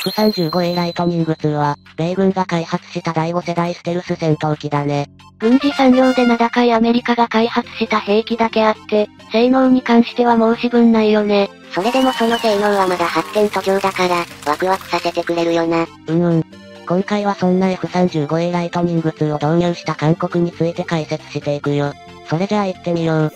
F35A ライトニング2は、米軍が開発した第5世代ステルス戦闘機だね。軍事産業で名高いアメリカが開発した兵器だけあって、性能に関しては申し分ないよね。それでもその性能はまだ発展途上だから、ワクワクさせてくれるよな。うんうん。今回はそんな F35A ライトニング2を導入した韓国について解説していくよ。それじゃあ行ってみよう。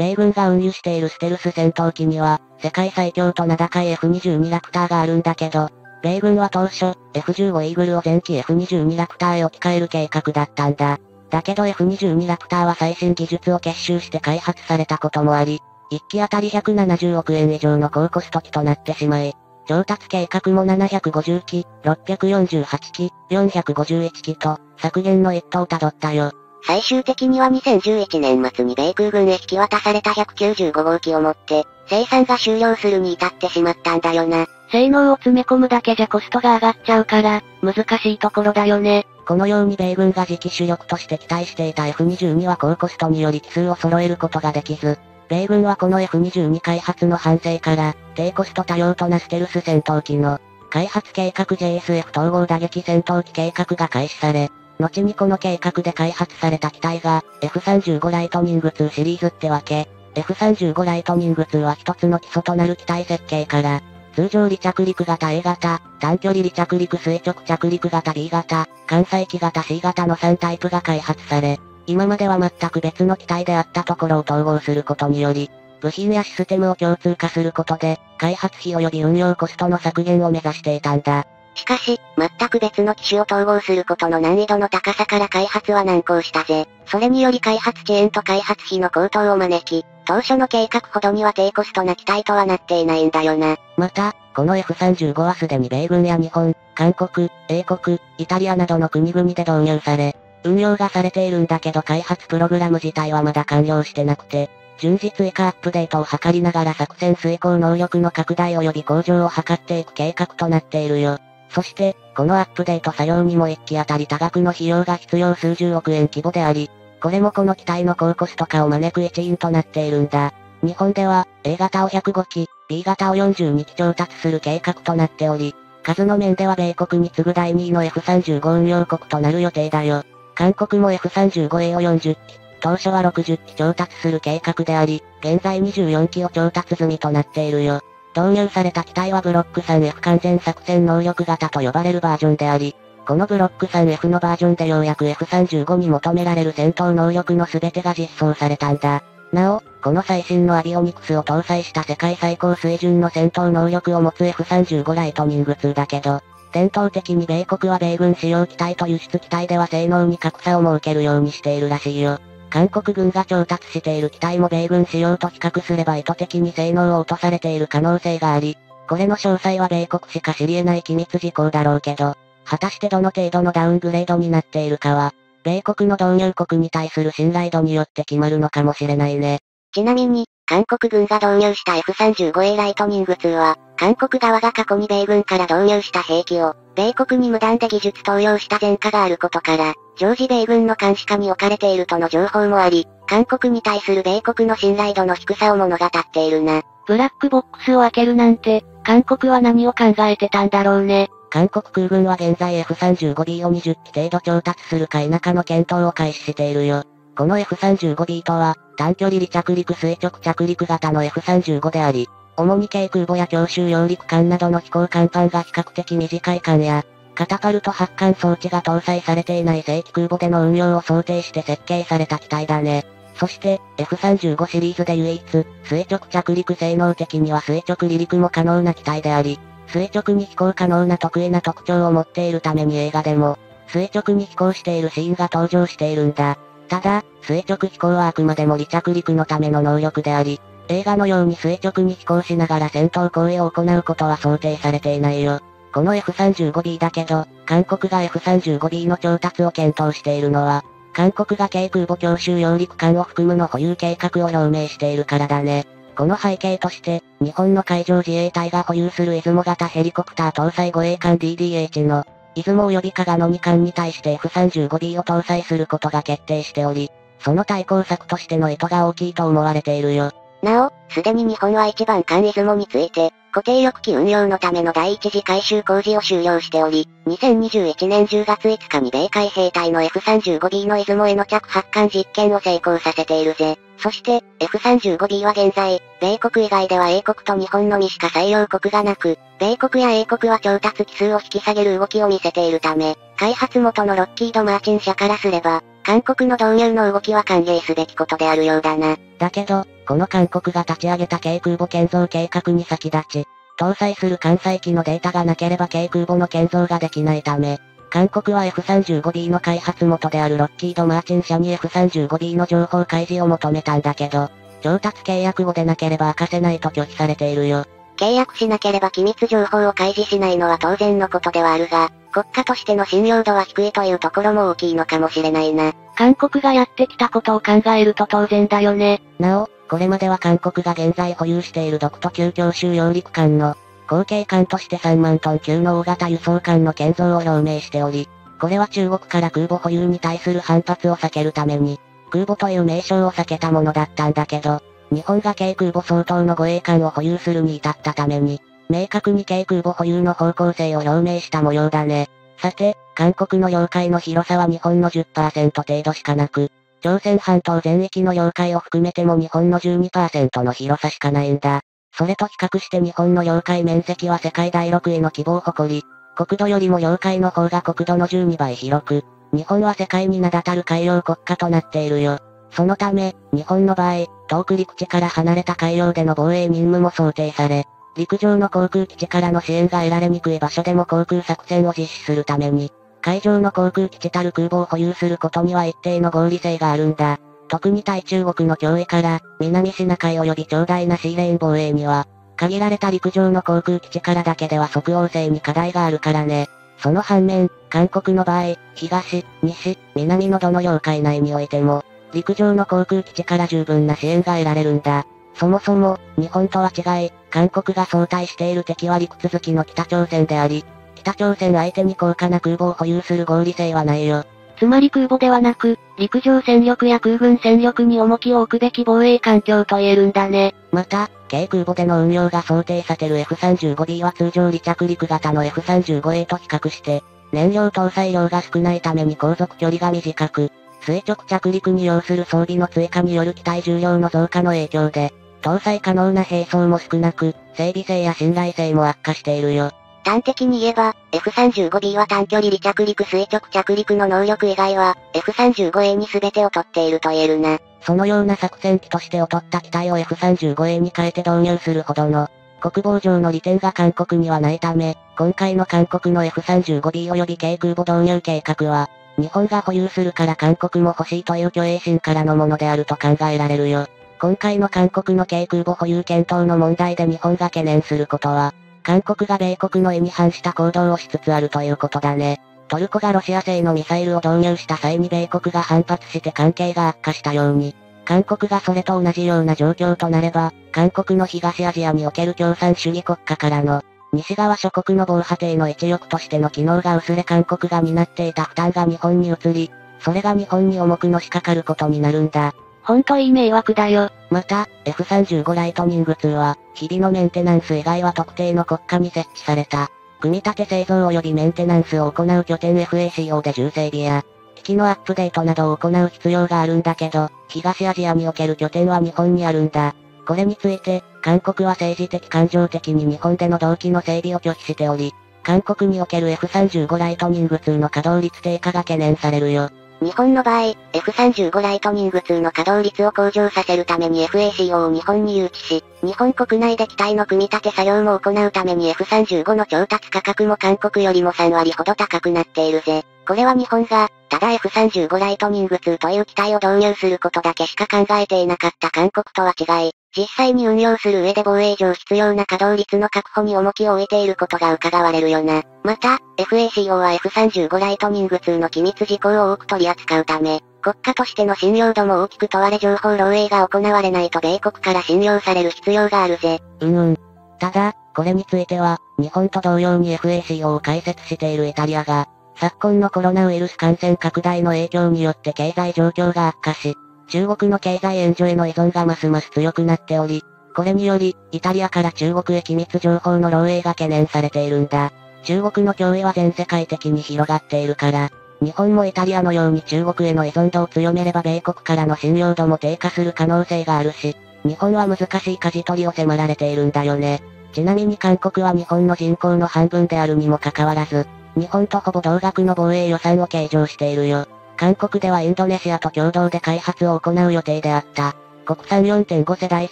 米軍が運輸しているステルス戦闘機には、世界最強と名高い F22 ラクターがあるんだけど、米軍は当初、F15 イーグルを前期 F22 ラクターへ置き換える計画だったんだ。だけど F22 ラクターは最新技術を結集して開発されたこともあり、1機当たり170億円以上の高コスト機となってしまい、調達計画も750機、648機、451機と、削減の一途をたどったよ。最終的には2011年末に米空軍へ引き渡された195号機をもって、生産が終了するに至ってしまったんだよな。性能を詰め込むだけじゃコストが上がっちゃうから、難しいところだよね。このように米軍が次期主力として期待していた F22 は高コストにより機数を揃えることができず、米軍はこの F22 開発の反省から、低コスト多用となステルス戦闘機の、開発計画 JSF 統合打撃戦闘機計画が開始され、後にこの計画で開発された機体が、F35 ライトニング2シリーズってわけ。F35 ライトニング2は一つの基礎となる機体設計から、通常離着陸型 A 型、短距離離着陸垂直着陸型 B 型、関西機型 C 型の3タイプが開発され、今までは全く別の機体であったところを統合することにより、部品やシステムを共通化することで、開発費及び運用コストの削減を目指していたんだ。しかし、全く別の機種を統合することの難易度の高さから開発は難航したぜ。それにより開発遅延と開発費の高騰を招き、当初の計画ほどには低コストな機体とはなっていないんだよな。また、この F35 はすでに米軍や日本、韓国、英国、イタリアなどの国々で導入され、運用がされているんだけど開発プログラム自体はまだ完了してなくて、順次追加アップデートを図りながら作戦遂行能力の拡大及び向上を図っていく計画となっているよ。そして、このアップデート作業にも1機当たり多額の費用が必要数十億円規模であり、これもこの機体の高コスト化を招く一因となっているんだ。日本では、A 型を105機、B 型を42機調達する計画となっており、数の面では米国に次ぐ第2位の F35 運用国となる予定だよ。韓国も F35A を40機、当初は60機調達する計画であり、現在24機を調達済みとなっているよ。導入された機体はブロック 3F 完全作戦能力型と呼ばれるバージョンであり、このブロック 3F のバージョンでようやく F35 に求められる戦闘能力の全てが実装されたんだ。なお、この最新のアビオニクスを搭載した世界最高水準の戦闘能力を持つ F35 ライトニング2だけど、伝統的に米国は米軍使用機体と輸出機体では性能に格差を設けるようにしているらしいよ。韓国軍が調達している機体も米軍仕様と比較すれば意図的に性能を落とされている可能性があり、これの詳細は米国しか知り得ない機密事項だろうけど、果たしてどの程度のダウングレードになっているかは、米国の導入国に対する信頼度によって決まるのかもしれないね。ちなみに、韓国軍が導入した F35A ライトニング2は、韓国側が過去に米軍から導入した兵器を、米国に無断で技術投与した前科があることから、常時米軍の監視下に置かれているとの情報もあり、韓国に対する米国の信頼度の低さを物語っているな。ブラックボックスを開けるなんて、韓国は何を考えてたんだろうね。韓国空軍は現在 F35B を20機程度調達するか否かの検討を開始しているよ。この F35B とは、短距離離着陸垂直着陸型の F35 であり、主に軽空母や強襲揚陸艦などの飛行甲板が比較的短い艦や、カタパルト発艦装置が搭載されていない正規空母での運用を想定して設計された機体だね。そして、F35 シリーズで唯一、垂直着陸性能的には垂直離陸も可能な機体であり、垂直に飛行可能な得意な特徴を持っているために映画でも、垂直に飛行しているシーンが登場しているんだ。ただ、垂直飛行はあくまでも離着陸のための能力であり、映画のように垂直に飛行しながら戦闘行為を行うことは想定されていないよ。この F35B だけど、韓国が F35B の調達を検討しているのは、韓国が軽空母強襲揚陸艦を含むの保有計画を表明しているからだね。この背景として、日本の海上自衛隊が保有する出雲型ヘリコプター搭載護衛艦 DDH の、出雲及び加賀の2艦に対して F35B を搭載することが決定しており、その対抗策としての意図が大きいと思われているよ。なお、すでに日本は一番艦出雲について、固定翼機運用のための第一次回収工事を終了しており、2021年10月5日に米海兵隊の F35B の出雲への着発艦実験を成功させているぜ。そして、F35B は現在、米国以外では英国と日本のみしか採用国がなく、米国や英国は調達機数を引き下げる動きを見せているため、開発元のロッキード・マーチン社からすれば、韓国の導入の動きは歓迎すべきことであるようだな。だけど、この韓国が立ち上げた軽空母建造計画に先立ち、搭載する艦載機のデータがなければ軽空母の建造ができないため、韓国は F35B の開発元であるロッキード・マーチン社に F35B の情報開示を求めたんだけど、調達契約後でなければ明かせないと拒否されているよ。契約しなければ機密情報を開示しないのは当然のことではあるが、国家としての信用度は低いというところも大きいのかもしれないな。韓国がやってきたことを考えると当然だよね。なお、これまでは韓国が現在保有している独都級強襲揚陸艦の、後継艦として3万トン級の大型輸送艦の建造を表明しており、これは中国から空母保有に対する反発を避けるために、空母という名称を避けたものだったんだけど、日本が軽空母相当の護衛艦を保有するに至ったために、明確に軽空母保有の方向性を表明した模様だね。さて、韓国の領海の広さは日本の10%程度しかなく、朝鮮半島全域の領海を含めても日本の12%の広さしかないんだ。それと比較して日本の領海面積は世界第6位の規模を誇り、国土よりも領海の方が国土の12倍広く、日本は世界に名だたる海洋国家となっているよ。そのため、日本の場合、遠く陸地から離れた海洋での防衛任務も想定され、陸上の航空基地からの支援が得られにくい場所でも航空作戦を実施するために、海上の航空基地たる空母を保有することには一定の合理性があるんだ。特に対中国の脅威から、南シナ海及び長大なシーレーン防衛には、限られた陸上の航空基地からだけでは即応性に課題があるからね。その反面、韓国の場合、東、西、南のどの領海内においても、陸上の航空基地から十分な支援が得られるんだ。そもそも、日本とは違い、韓国が相対している敵は陸続きの北朝鮮であり、北朝鮮相手に高価な空母を保有する合理性はないよ。つまり空母ではなく、陸上戦力や空軍戦力に重きを置くべき防衛環境と言えるんだね。また、軽空母での運用が想定される F35B は通常離着陸型の F35A と比較して、燃料搭載量が少ないために航続距離が短く、垂直着陸に要する装備の追加による機体重量の増加の影響で、搭載可能な兵装も少なく、整備性や信頼性も悪化しているよ。端的に言えば、F35B は短距離離着陸垂直着陸の能力以外は、F35A に全てを取っていると言えるな。そのような作戦機として劣った機体を F35A に変えて導入するほどの、国防上の利点が韓国にはないため、今回の韓国の F35B 及び軽空母導入計画は、日本が保有するから韓国も欲しいという虚栄心からのものであると考えられるよ。今回の韓国の軽空母保有検討の問題で日本が懸念することは、韓国が米国の意に反した行動をしつつあるということだね。トルコがロシア製のミサイルを導入した際に米国が反発して関係が悪化したように、韓国がそれと同じような状況となれば、韓国の東アジアにおける共産主義国家からの、西側諸国の防波堤の一翼としての機能が薄れ韓国が担っていた負担が日本に移り、それが日本に重くのしかかることになるんだ。ほんといい迷惑だよ。また、F35 ライトニング2は、日々のメンテナンス以外は特定の国家に設置された。組み立て製造及びメンテナンスを行う拠点 FACO で重整備や、機器のアップデートなどを行う必要があるんだけど、東アジアにおける拠点は日本にあるんだ。これについて、韓国は政治的感情的に日本での同機の整備を拒否しており、韓国における F35 ライトニング2の稼働率低下が懸念されるよ。日本の場合、F35 ライトニング2の稼働率を向上させるために FACO を日本に誘致し、日本国内で機体の組み立て作業も行うために F35 の調達価格も韓国よりも3割ほど高くなっているぜ。これは日本が、ただ F35 ライトニング2という機体を導入することだけしか考えていなかった韓国とは違い、実際に運用する上で防衛上必要な稼働率の確保に重きを置いていることが伺われるよな。また、FACO は F35 ライトニング2の機密事項を多く取り扱うため、国家としての信用度も大きく問われ情報漏洩が行われないと米国から信用される必要があるぜ。うんうん。ただ、これについては、日本と同様に FACO を開設しているイタリアが、昨今のコロナウイルス感染拡大の影響によって経済状況が悪化し、中国の経済援助への依存がますます強くなっており、これにより、イタリアから中国へ機密情報の漏洩が懸念されているんだ。中国の脅威は全世界的に広がっているから、日本もイタリアのように中国への依存度を強めれば米国からの信用度も低下する可能性があるし、日本は難しい舵取りを迫られているんだよね。ちなみに韓国は日本の人口の半分であるにもかかわらず、日本とほぼ同額の防衛予算を計上しているよ。韓国ではインドネシアと共同で開発を行う予定であった。国産4.5世代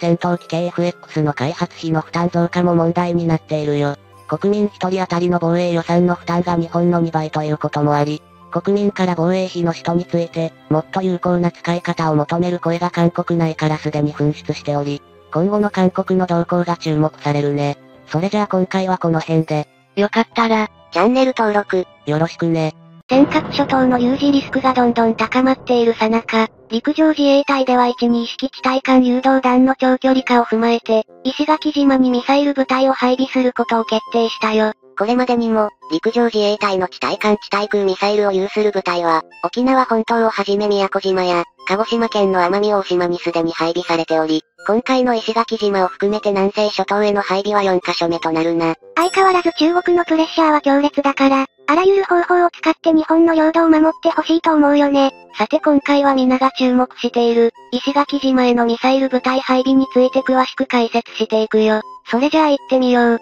戦闘機 KFX の開発費の負担増加も問題になっているよ。国民1人当たりの防衛予算の負担が日本の2倍ということもあり、国民から防衛費の使途について、もっと有効な使い方を求める声が韓国内からすでに噴出しており、今後の韓国の動向が注目されるね。それじゃあ今回はこの辺で。よかったら、チャンネル登録、よろしくね。尖閣諸島の有事リスクがどんどん高まっているさなか、陸上自衛隊では1-2式地対艦誘導弾の長距離化を踏まえて、石垣島にミサイル部隊を配備することを決定したよ。これまでにも、陸上自衛隊の地対艦地対空ミサイルを有する部隊は、沖縄本島をはじめ宮古島や、鹿児島県の奄美大島にすでに配備されており、今回の石垣島を含めて南西諸島への配備は4カ所目となるな。相変わらず中国のプレッシャーは強烈だから、あらゆる方法を使って日本の領土を守ってほしいと思うよね。さて今回は皆が注目している、石垣島へのミサイル部隊配備について詳しく解説していくよ。それじゃあ行ってみよう。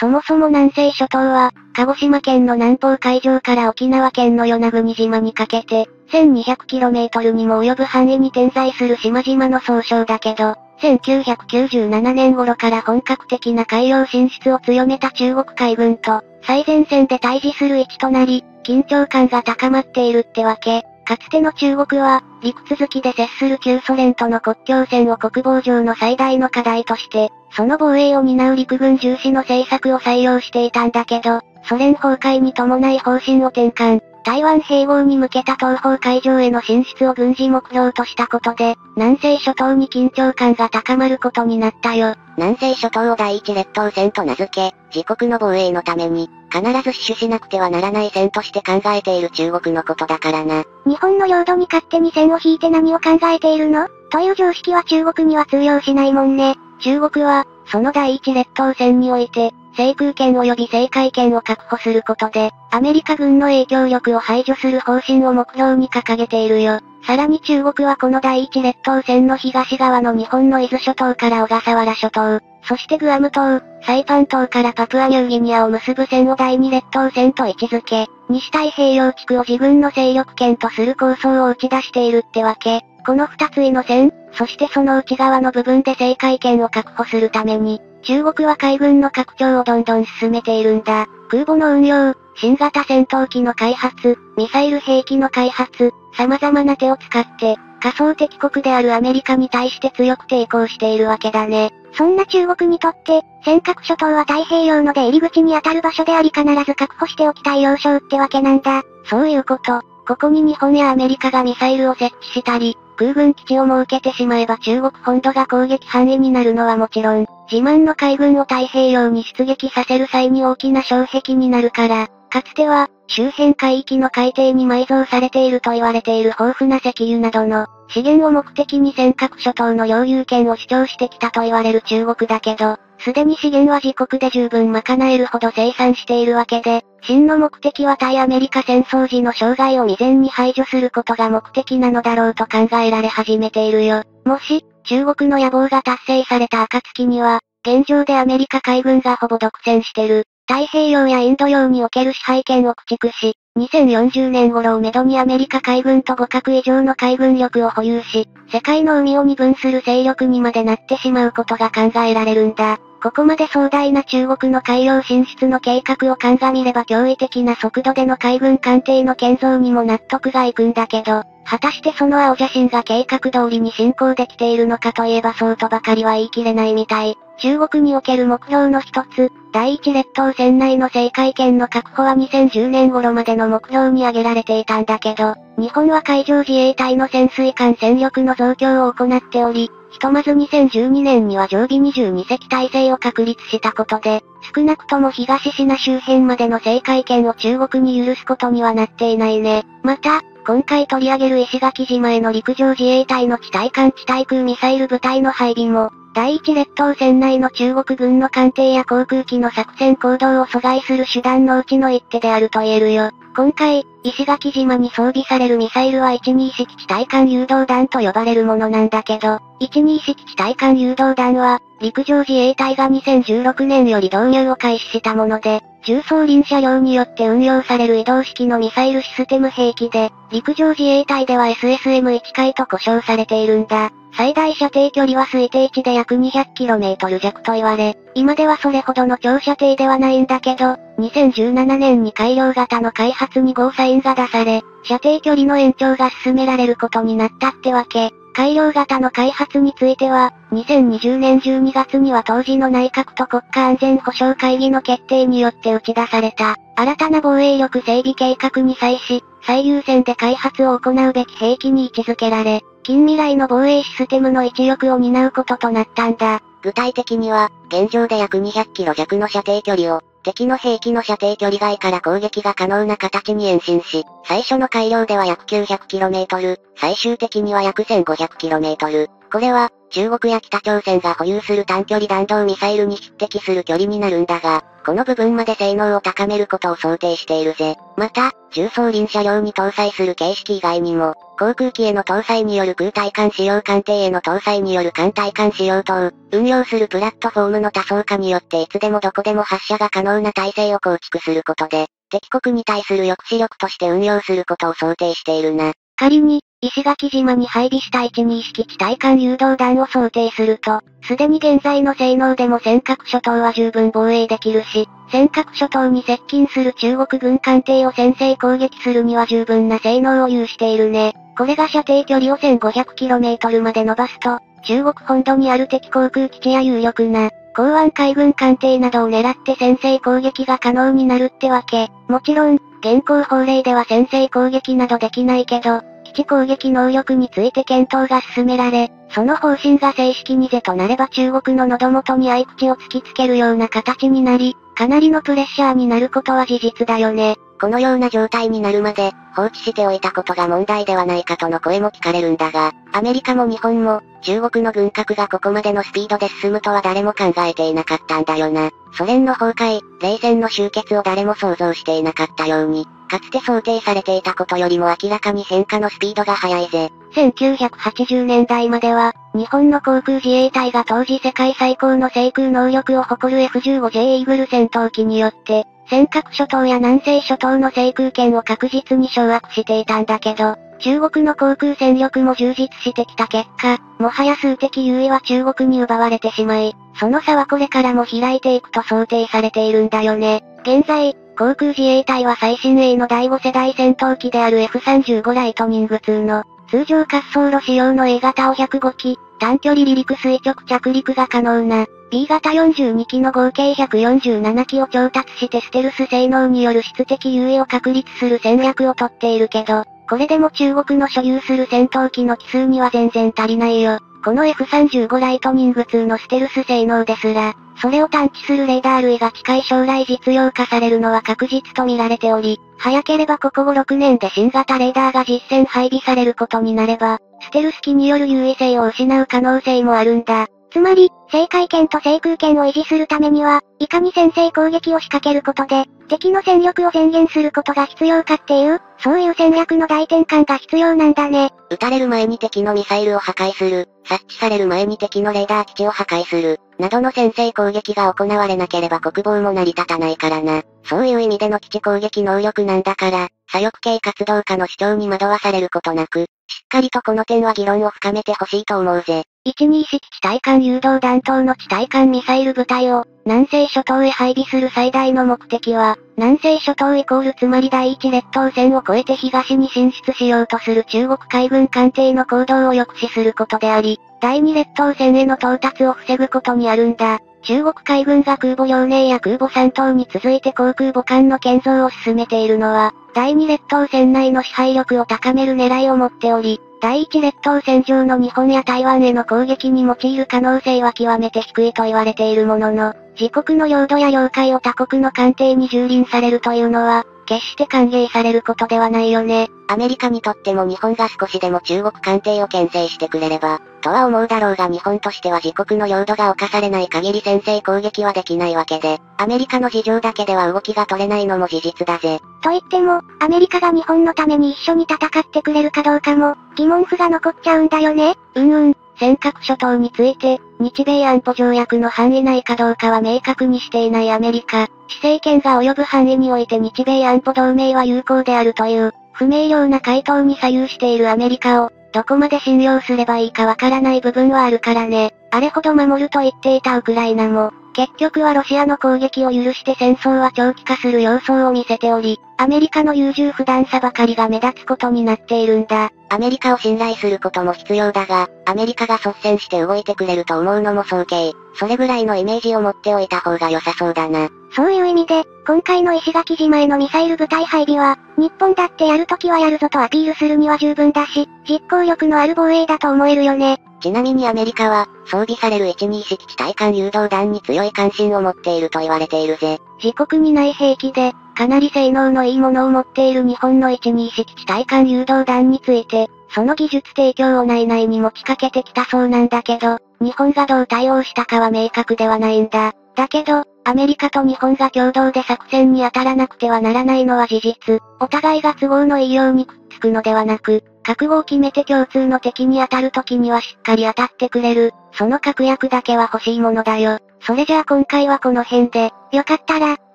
そもそも南西諸島は、鹿児島県の南方海上から沖縄県の与那国島にかけて、1200km にも及ぶ範囲に点在する島々の総称だけど、1997年頃から本格的な海洋進出を強めた中国海軍と、最前線で対峙する位置となり、緊張感が高まっているってわけ。かつての中国は、陸続きで接する旧ソ連との国境線を国防上の最大の課題として、その防衛を担う陸軍重視の政策を採用していたんだけど、ソ連崩壊に伴い方針を転換。台湾併合に向けた東方海上への進出を軍事目標としたことで、南西諸島に緊張感が高まることになったよ。南西諸島を第一列島線と名付け、自国の防衛のために、必ず死守しなくてはならない線として考えている中国のことだからな。日本の領土に勝手に線を引いて何を考えているの？という常識は中国には通用しないもんね。中国は、その第一列島線において、制空権及び制海権を確保することで、アメリカ軍の影響力を排除する方針を目標に掲げているよ。さらに中国はこの第一列島線の東側の日本の伊豆諸島から小笠原諸島、そしてグアム島、サイパン島からパプアニューギニアを結ぶ線を第二列島線と位置づけ、西太平洋地区を自軍の勢力圏とする構想を打ち出しているってわけ。この二つ位の線、そしてその内側の部分で制海権を確保するために、中国は海軍の拡張をどんどん進めているんだ。空母の運用、新型戦闘機の開発、ミサイル兵器の開発、様々な手を使って、仮想敵国であるアメリカに対して強く抵抗しているわけだね。そんな中国にとって、尖閣諸島は太平洋の出入り口に当たる場所であり必ず確保しておきたい要衝ってわけなんだ。そういうこと。ここに日本やアメリカがミサイルを設置したり、空軍基地を設けてしまえば中国本土が攻撃範囲になるのはもちろん、自慢の海軍を太平洋に出撃させる際に大きな障壁になるから、かつては、周辺海域の海底に埋蔵されていると言われている豊富な石油などの、資源を目的に尖閣諸島の領有権を主張してきたと言われる中国だけど、すでに資源は自国で十分賄えるほど生産しているわけで、真の目的は対アメリカ戦争時の障害を未然に排除することが目的なのだろうと考えられ始めているよ。もし、中国の野望が達成された暁には、現状でアメリカ海軍がほぼ独占してる、太平洋やインド洋における支配権を駆逐し、2040年頃をめどにアメリカ海軍と互角以上の海軍力を保有し、世界の海を二分する勢力にまでなってしまうことが考えられるんだ。ここまで壮大な中国の海洋進出の計画を鑑みれば驚異的な速度での海軍艦艇の建造にも納得がいくんだけど、果たしてその青写真が計画通りに進行できているのかといえばそうとばかりは言い切れないみたい。中国における目標の一つ、第一列島船内の制海権の確保は2010年頃までの目標に挙げられていたんだけど、日本は海上自衛隊の潜水艦戦力の増強を行っており、ひとまず2012年には常備22隻体制を確立したことで、少なくとも東シナ周辺までの制海権を中国に許すことにはなっていないね。また、今回取り上げる石垣島への陸上自衛隊の地対艦地対空ミサイル部隊の配備も、第一列島船内の中国軍の艦艇や航空機の作戦行動を阻害する手段のうちの一手であると言えるよ。今回、石垣島に装備されるミサイルは121基地対艦誘導弾と呼ばれるものなんだけど、121基地対艦誘導弾は、陸上自衛隊が2016年より導入を開始したもので、重装輪車両によって運用される移動式のミサイルシステム兵器で、陸上自衛隊では SSM1 回と呼称されているんだ。最大射程距離は推定値で約 200km 弱と言われ、今ではそれほどの長射程ではないんだけど、2017年に改良型の開発にゴーサインが出され、射程距離の延長が進められることになったってわけ。改良型の開発については、2020年12月には当時の内閣と国家安全保障会議の決定によって打ち出された、新たな防衛力整備計画に際し、最優先で開発を行うべき兵器に位置づけられ、近未来の防衛システムの一翼を担うこととなったんだ。具体的には、現状で約200キロ弱の射程距離を、敵の兵器の射程距離外から攻撃が可能な形に延伸し、最初の改良では約 900km、最終的には約 1500km。これは、中国や北朝鮮が保有する短距離弾道ミサイルに匹敵する距離になるんだが、この部分まで性能を高めることを想定しているぜ。また、重装輪車両に搭載する形式以外にも、航空機への搭載による空対艦使用艦艇への搭載による艦対艦使用等、運用するプラットフォームの多層化によっていつでもどこでも発射が可能な体制を構築することで、敵国に対する抑止力として運用することを想定しているな。仮に、石垣島に配備した1-2式地対艦誘導弾を想定すると、すでに現在の性能でも尖閣諸島は十分防衛できるし、尖閣諸島に接近する中国軍艦艇を先制攻撃するには十分な性能を有しているね。これが射程距離を 1500km まで伸ばすと、中国本土にある敵航空基地や有力な、港湾海軍艦艇などを狙って先制攻撃が可能になるってわけ。もちろん、現行法令では先制攻撃などできないけど、基地攻撃能力について検討が進められ、その方針が正式に是となれば中国の喉元に合口を突きつけるような形になり、かなりのプレッシャーになることは事実だよね。このような状態になるまで、放置しておいたことが問題ではないかとの声も聞かれるんだが、アメリカも日本も、中国の軍拡がここまでのスピードで進むとは誰も考えていなかったんだよな。ソ連の崩壊、冷戦の終結を誰も想像していなかったように、かつて想定されていたことよりも明らかに変化のスピードが速いぜ。1980年代までは、日本の航空自衛隊が当時世界最高の制空能力を誇る F15J イーグル戦闘機によって、尖閣諸島や南西諸島の制空権を確実に掌握していたんだけど、中国の航空戦力も充実してきた結果、もはや数的優位は中国に奪われてしまい、その差はこれからも開いていくと想定されているんだよね。現在、航空自衛隊は最新鋭の第5世代戦闘機である F35 ライトニング2の、通常滑走路仕様の A 型を105機、短距離離陸垂直着陸が可能な、B 型42機の合計147機を調達してステルス性能による質的優位を確立する戦略をとっているけど、これでも中国の所有する戦闘機の機数には全然足りないよ。この F35 ライトニング2のステルス性能ですら、それを探知するレーダー類が近い将来実用化されるのは確実と見られており、早ければここ5、6年で新型レーダーが実戦配備されることになれば、ステルス機による優位性を失う可能性もあるんだ。つまり、制海権と制空権を維持するためには、いかに先制攻撃を仕掛けることで、敵の戦力を宣言することが必要かっていう、そういう戦略の大転換が必要なんだね。撃たれる前に敵のミサイルを破壊する、察知される前に敵のレーダー基地を破壊する、などの先制攻撃が行われなければ国防も成り立たないからな。そういう意味での基地攻撃能力なんだから、左翼系活動家の主張に惑わされることなく、しっかりとこの点は議論を深めてほしいと思うぜ。121地対艦誘導弾頭の地対艦ミサイル部隊を、南西諸島へ配備する最大の目的は、南西諸島イコールつまり第一列島線を越えて東に進出しようとする中国海軍艦艇の行動を抑止することであり、第二列島線への到達を防ぐことにあるんだ。中国海軍が空母遼寧や空母山東に続いて航空母艦の建造を進めているのは、第二列島線内の支配力を高める狙いを持っており、第一列島線上の日本や台湾への攻撃に用いる可能性は極めて低いと言われているものの、自国の領土や領海を他国の艦艇に蹂躙されるというのは、決して歓迎されることではないよね。アメリカにとっても日本が少しでも中国艦艇を牽制してくれれば、とは思うだろうが日本としては自国の領土が侵されない限り先制攻撃はできないわけで、アメリカの事情だけでは動きが取れないのも事実だぜ。と言っても、アメリカが日本のために一緒に戦ってくれるかどうかも、疑問符が残っちゃうんだよね。うんうん、尖閣諸島について、日米安保条約の範囲内かどうかは明確にしていないアメリカ、施政権が及ぶ範囲において日米安保同盟は有効であるという、不明瞭な回答に左右しているアメリカを、どこまで信用すればいいかわからない部分はあるからね。あれほど守ると言っていたウクライナも、結局はロシアの攻撃を許して戦争は長期化する様相を見せており、アメリカの優柔不断さばかりが目立つことになっているんだ。アメリカを信頼することも必要だが、アメリカが率先して動いてくれると思うのも早計。それぐらいのイメージを持っておいた方が良さそうだな。そういう意味で、今回の石垣島へのミサイル部隊配備は、日本だってやるときはやるぞとアピールするには十分だし、実行力のある防衛だと思えるよね。ちなみにアメリカは、装備される12式地対艦誘導弾に強い関心を持っていると言われているぜ。自国にない兵器で、かなり性能のいいものを持っている日本の12式地対艦誘導弾について、その技術提供を内々に持ちかけてきたそうなんだけど、日本がどう対応したかは明確ではないんだ。だけど、アメリカと日本が共同で作戦に当たらなくてはならないのは事実。お互いが都合のいいようにくっつくのではなく、覚悟を決めて共通の敵に当たる時にはしっかり当たってくれる。その確約だけは欲しいものだよ。それじゃあ今回はこの辺で、よかったら、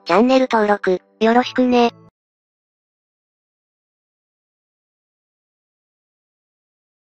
チャンネル登録、よろしくね。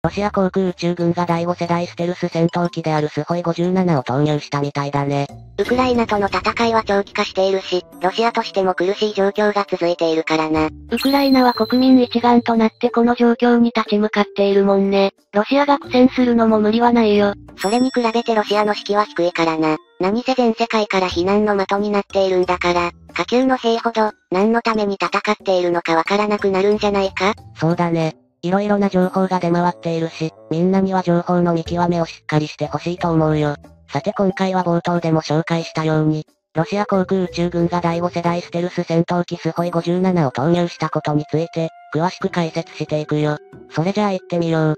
ロシア航空宇宙軍が第5世代ステルス戦闘機であるスホイ57を投入したみたいだね。ウクライナとの戦いは長期化しているし、ロシアとしても苦しい状況が続いているからな。ウクライナは国民一丸となってこの状況に立ち向かっているもんね。ロシアが苦戦するのも無理はないよ。それに比べてロシアの士気は低いからな。何せ全世界から非難の的になっているんだから、下級の兵ほど、何のために戦っているのかわからなくなるんじゃないか？そうだね。いろいろな情報が出回っているし、みんなには情報の見極めをしっかりしてほしいと思うよ。さて今回は冒頭でも紹介したように、ロシア航空宇宙軍が第5世代ステルス戦闘機スホイ57を投入したことについて、詳しく解説していくよ。それじゃあ行ってみよう。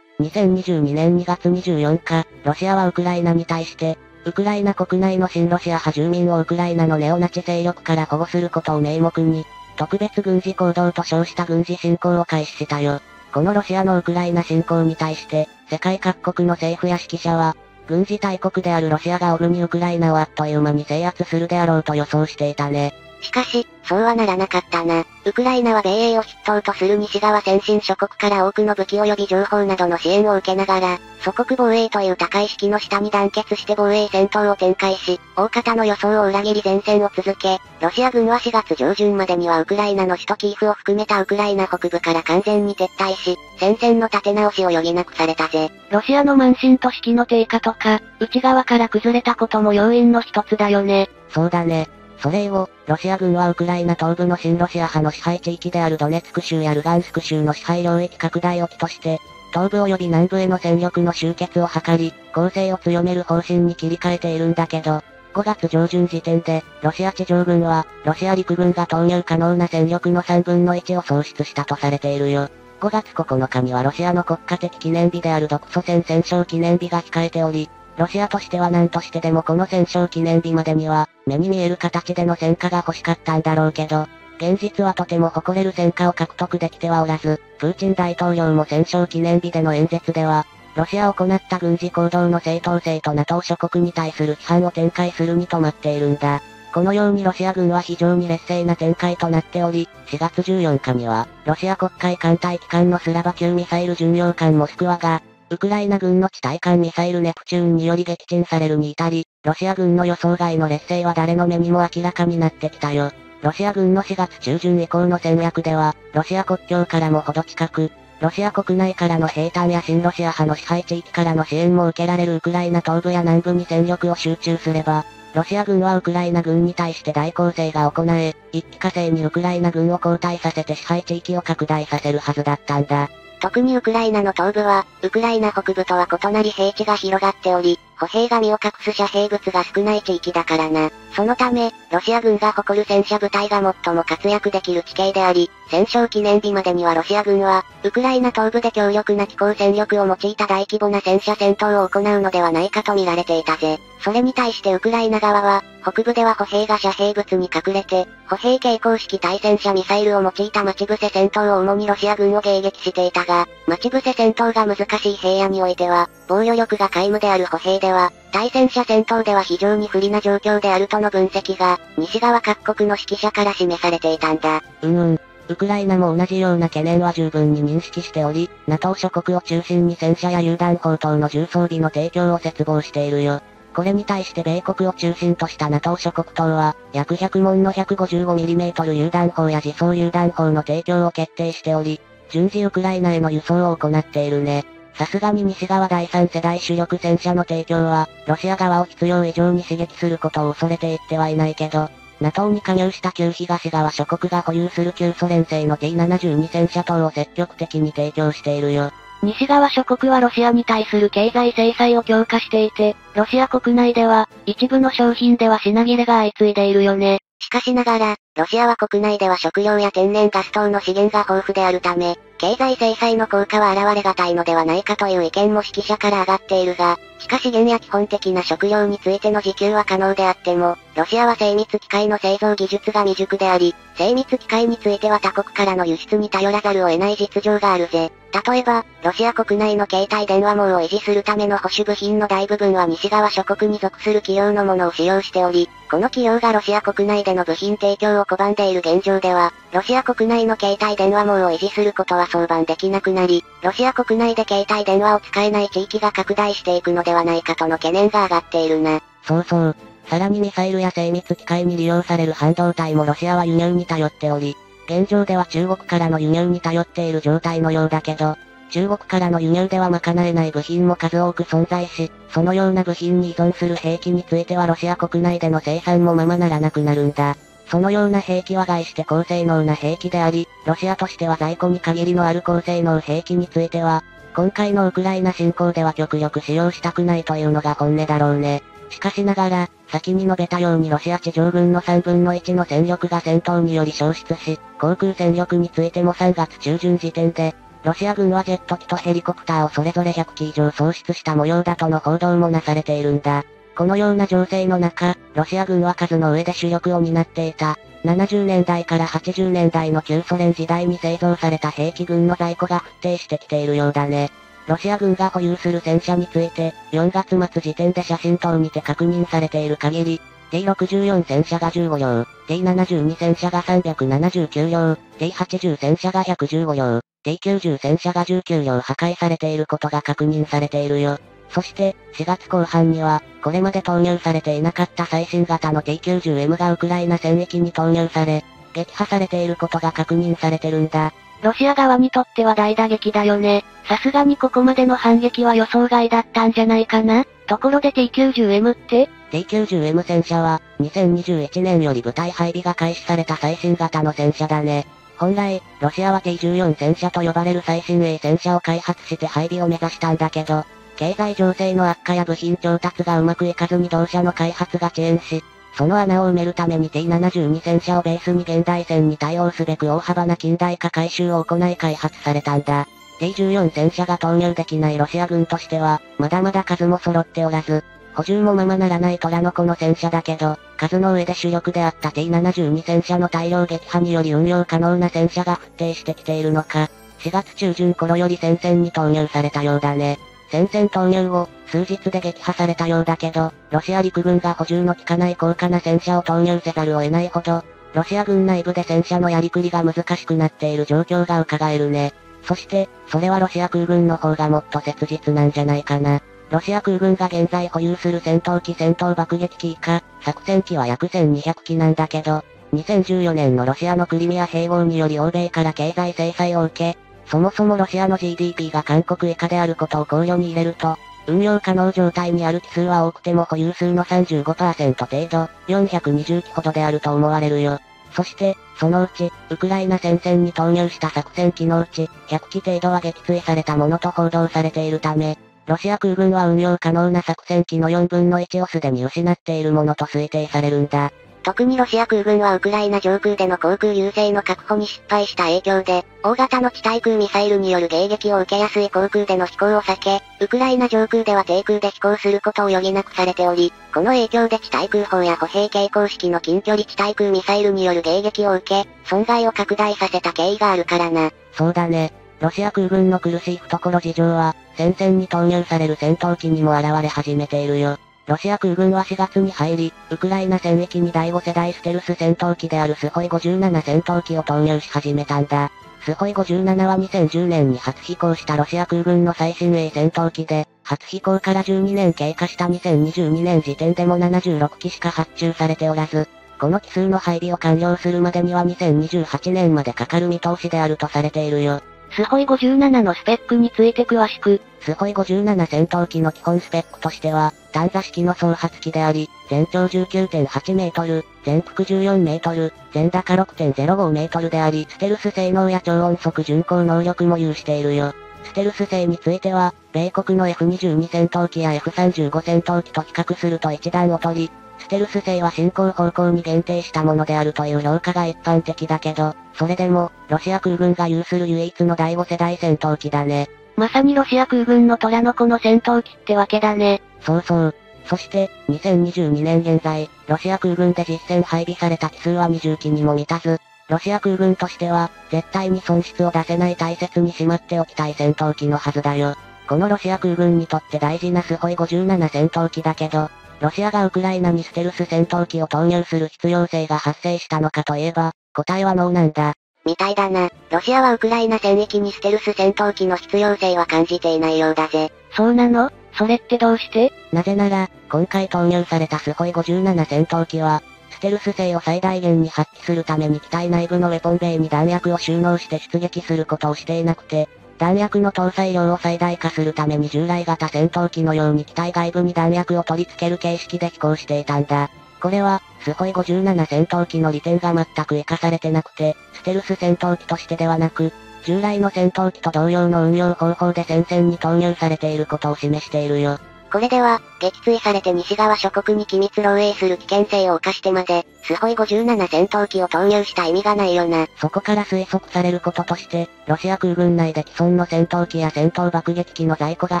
2022年2月24日、ロシアはウクライナに対して、ウクライナ国内の新ロシア派住民をウクライナのネオナチ勢力から保護することを名目に、特別軍事行動と称した軍事侵攻を開始したよ。このロシアのウクライナ侵攻に対して、世界各国の政府や指揮者は、軍事大国であるロシアがオグにウクライナをあっという間に制圧するであろうと予想していたね。しかし、そうはならなかったな。ウクライナは米英を筆頭とする西側先進諸国から多くの武器及び情報などの支援を受けながら、祖国防衛という高い式の下に団結して防衛戦闘を展開し、大方の予想を裏切り前線を続け、ロシア軍は4月上旬までにはウクライナの首都キーフを含めたウクライナ北部から完全に撤退し、戦線の立て直しを余儀なくされたぜ。ロシアの慢心と士気の低下とか、内側から崩れたことも要因の一つだよね。そうだね。それ以後、ロシア軍はウクライナ東部の新ロシア派の支配地域であるドネツク州やルガンスク州の支配領域拡大を起として、東部及び南部への戦力の集結を図り、攻勢を強める方針に切り替えているんだけど、5月上旬時点で、ロシア地上軍は、ロシア陸軍が投入可能な戦力の3分の1を喪失したとされているよ。5月9日にはロシアの国家的記念日である独ソ戦戦勝記念日が控えており、ロシアとしては何としてでもこの戦勝記念日までには、目に見える形での戦果が欲しかったんだろうけど、現実はとても誇れる戦果を獲得できてはおらず、プーチン大統領も戦勝記念日での演説では、ロシアを行った軍事行動の正当性と NATO 諸国に対する批判を展開するに止まっているんだ。このようにロシア軍は非常に劣勢な展開となっており、4月14日には、ロシア国会艦隊機関のスラバ級ミサイル巡洋艦モスクワが、ウクライナ軍の地対艦ミサイルネプチューンにより撃沈されるに至り、ロシア軍の予想外の劣勢は誰の目にも明らかになってきたよ。ロシア軍の4月中旬以降の戦略では、ロシア国境からもほど近く、ロシア国内からの兵隊や新ロシア派の支配地域からの支援も受けられるウクライナ東部や南部に戦力を集中すれば、ロシア軍はウクライナ軍に対して大攻勢が行え、一気化成にウクライナ軍を交代させて支配地域を拡大させるはずだったんだ。特にウクライナの東部は、ウクライナ北部とは異なり平地が広がっており、歩兵が身を隠す遮蔽物が少ない地域だからな。そのため、ロシア軍が誇る戦車部隊が最も活躍できる地形であり、戦勝記念日までにはロシア軍は、ウクライナ東部で強力な気候戦力を用いた大規模な戦車戦闘を行うのではないかと見られていたぜ。それに対してウクライナ側は、北部では歩兵が遮蔽物に隠れて、歩兵傾向式対戦車ミサイルを用いた待ち伏せ戦闘を主にロシア軍を迎撃していたが、待ち伏せ戦闘が難しい平野においては、防御力が皆無である歩兵では、対戦車戦闘では非常に不利な状況であるとの分析が、西側各国の指揮者から示されていたんだ。うんうん。ウクライナも同じような懸念は十分に認識しており、NATO 諸国を中心に戦車や榴弾砲等の重装備の提供を切望しているよ。これに対して米国を中心とした NATO 諸国等は、約100門の 155mm 榴弾砲や自走榴弾砲の提供を決定しており、順次ウクライナへの輸送を行っているね。さすがに西側第三世代主力戦車の提供は、ロシア側を必要以上に刺激することを恐れていってはいないけど、NATO に加入した旧東側諸国が保有する旧ソ連製の T72 戦車等を積極的に提供しているよ。西側諸国はロシアに対する経済制裁を強化していて、ロシア国内では、一部の商品では品切れが相次いでいるよね。しかしながら、ロシアは国内では食料や天然ガス等の資源が豊富であるため、経済制裁の効果は現れがたいのではないかという意見も指揮者から上がっているが、しか資源や基本的な食料についての自給は可能であっても、ロシアは精密機械の製造技術が未熟であり、精密機械については他国からの輸出に頼らざるを得ない実情があるぜ。例えば、ロシア国内の携帯電話網を維持するための保守部品の大部分は西側諸国に属する企業のものを使用しており、この企業がロシア国内での部品提供を拒んでいる現状では、ロシア国内の携帯電話網を維持することは相談できなくなり、ロシア国内で携帯電話を使えない地域が拡大していくのではないかとの懸念が上がっているな。そうそう。さらにミサイルや精密機械に利用される半導体もロシアは輸入に頼っており、現状では中国からの輸入に頼っている状態のようだけど、中国からの輸入では賄えない部品も数多く存在し、そのような部品に依存する兵器についてはロシア国内での生産もままならなくなるんだ。そのような兵器は外して高性能な兵器であり、ロシアとしては在庫に限りのある高性能兵器については、今回のウクライナ侵攻では極力使用したくないというのが本音だろうね。しかしながら、先に述べたようにロシア地上軍の3分の1の戦力が戦闘により消失し、航空戦力についても3月中旬時点で、ロシア軍はジェット機とヘリコプターをそれぞれ100機以上喪失した模様だとの報道もなされているんだ。このような情勢の中、ロシア軍は数の上で主力を担っていた。70年代から80年代の旧ソ連時代に製造された兵器軍の在庫が沸騰してきているようだね。ロシア軍が保有する戦車について、4月末時点で写真等にて確認されている限り、T64 戦車が15両、T72 戦車が379両、T80 戦車が115両、T90 戦車が19両破壊されていることが確認されているよ。そして、4月後半には、これまで投入されていなかった最新型の T90M がウクライナ戦域に投入され、撃破されていることが確認されてるんだ。ロシア側にとっては大打撃だよね。さすがにここまでの反撃は予想外だったんじゃないかなところで T90M って ?T90M 戦車は、2021年より部隊配備が開始された最新型の戦車だね。本来、ロシアは T14 戦車と呼ばれる最新鋭戦車を開発して配備を目指したんだけど、経済情勢の悪化や部品調達がうまくいかずに同社の開発が遅延し、その穴を埋めるために T72 戦車をベースに現代戦に対応すべく大幅な近代化改修を行い開発されたんだ。T14 戦車が投入できないロシア軍としては、まだまだ数も揃っておらず、補充もままならない虎の子の戦車だけど、数の上で主力であった T72 戦車の大量撃破により運用可能な戦車が沸騰してきているのか、4月中旬頃より戦線に投入されたようだね。戦線投入後、数日で撃破されたようだけど、ロシア陸軍が補充の効かない高価な戦車を投入せざるを得ないほど、ロシア軍内部で戦車のやりくりが難しくなっている状況が伺えるね。そして、それはロシア空軍の方がもっと切実なんじゃないかな。ロシア空軍が現在保有する戦闘機戦闘爆撃機以下、作戦機は約1200機なんだけど、2014年のロシアのクリミア併合により欧米から経済制裁を受け、そもそもロシアの GDP が韓国以下であることを考慮に入れると、運用可能状態にある機数は多くても保有数の35%程度、420機ほどであると思われるよ。そして、そのうち、ウクライナ戦線に投入した作戦機のうち、100機程度は撃墜されたものと報道されているため、ロシア空軍は運用可能な作戦機の4分の1をすでに失っているものと推定されるんだ。特にロシア空軍はウクライナ上空での航空優勢の確保に失敗した影響で、大型の地対空ミサイルによる迎撃を受けやすい航空での飛行を避け、ウクライナ上空では低空で飛行することを余儀なくされており、この影響で地対空砲や歩兵系公式の近距離地対空ミサイルによる迎撃を受け、損害を拡大させた経緯があるからな。そうだね。ロシア空軍の苦しい懐事情は、戦線に投入される戦闘機にも現れ始めているよ。ロシア空軍は4月に入り、ウクライナ戦域に第5世代ステルス戦闘機であるスホイ57戦闘機を投入し始めたんだ。スホイ57は2010年に初飛行したロシア空軍の最新鋭戦闘機で、初飛行から12年経過した2022年時点でも76機しか発注されておらず、この機数の配備を完了するまでには2028年までかかる見通しであるとされているよ。スホイ57のスペックについて詳しく。スホイ57戦闘機の基本スペックとしては、単座式の総発機であり、全長19.8メートル、全幅14メートル、全高6.05メートルであり、ステルス性能や超音速巡航能力も有しているよ。ステルス性については、米国の F22 戦闘機や F35 戦闘機と比較すると一段劣り、ステルス性は進行方向に限定したものであるという評価が一般的だけど、それでも、ロシア空軍が有する唯一の第5世代戦闘機だね。まさにロシア空軍の虎の子の戦闘機ってわけだね。そうそう。そして、2022年現在、ロシア空軍で実戦配備された機数は20機にも満たず、ロシア空軍としては、絶対に損失を出せない大切にしまっておきたい戦闘機のはずだよ。このロシア空軍にとって大事なスホイ57戦闘機だけど、ロシアがウクライナにステルス戦闘機を投入する必要性が発生したのかといえば、答えはノーなんだ。みたいだな。ロシアはウクライナ戦域にステルス戦闘機の必要性は感じていないようだぜ。そうなの？それってどうして？なぜなら、今回投入されたスホイ57戦闘機は、ステルス性を最大限に発揮するために機体内部のウェポンベイに弾薬を収納して出撃することをしていなくて、弾薬の搭載量を最大化するために従来型戦闘機のように機体外部に弾薬を取り付ける形式で飛行していたんだ。これは、スホイ57戦闘機の利点が全く活かされてなくて、ステルス戦闘機としてではなく、従来の戦闘機と同様の運用方法で戦線に投入されていることを示しているよ。これでは、撃墜されて西側諸国に機密漏洩する危険性を犯してまで、スホイ57戦闘機を投入した意味がないよな。そこから推測されることとして、ロシア空軍内で既存の戦闘機や戦闘爆撃機の在庫が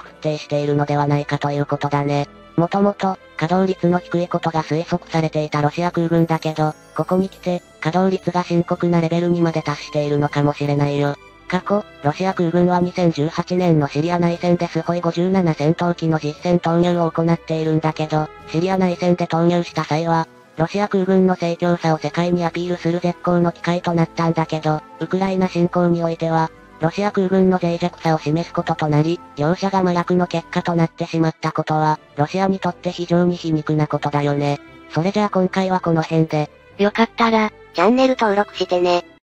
沸騰しているのではないかということだね。もともと、稼働率の低いことが推測されていたロシア空軍だけど、ここに来て、稼働率が深刻なレベルにまで達しているのかもしれないよ。過去、ロシア空軍は2018年のシリア内戦でスホイ57戦闘機の実戦投入を行っているんだけど、シリア内戦で投入した際は、ロシア空軍の盛況さを世界にアピールする絶好の機会となったんだけど、ウクライナ侵攻においては、ロシア空軍の脆弱さを示すこととなり、両者が麻薬の結果となってしまったことは、ロシアにとって非常に皮肉なことだよね。それじゃあ今回はこの辺で。よかったら、チャンネル登録してね。